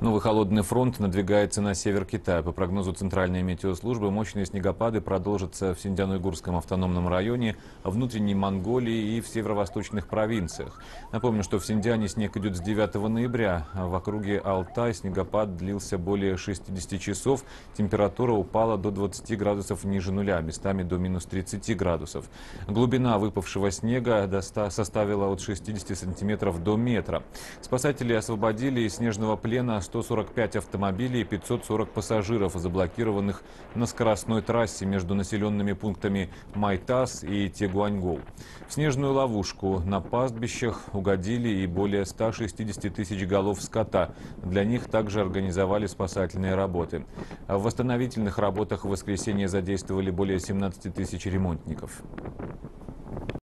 Новый холодный фронт надвигается на север Китая. По прогнозу Центральной метеослужбы, мощные снегопады продолжатся в Синьцзян-Уйгурском автономном районе, внутренней Монголии и в северо-восточных провинциях. Напомню, что в Синьцзяне снег идет с 9 ноября. В округе Алтай снегопад длился более 60 часов. Температура упала до 20 градусов ниже нуля, местами до минус 30 градусов. Глубина выпавшего снега составила от 60 сантиметров до метра. Спасатели освободили из снежного плена 145 автомобилей и 540 пассажиров, заблокированных на скоростной трассе между населенными пунктами Майтас и Тегуаньгоу. В снежную ловушку на пастбищах угодили и более 160 тысяч голов скота. Для них также организовали спасательные работы. А В восстановительных работах в воскресенье задействовали более 17 тысяч ремонтников.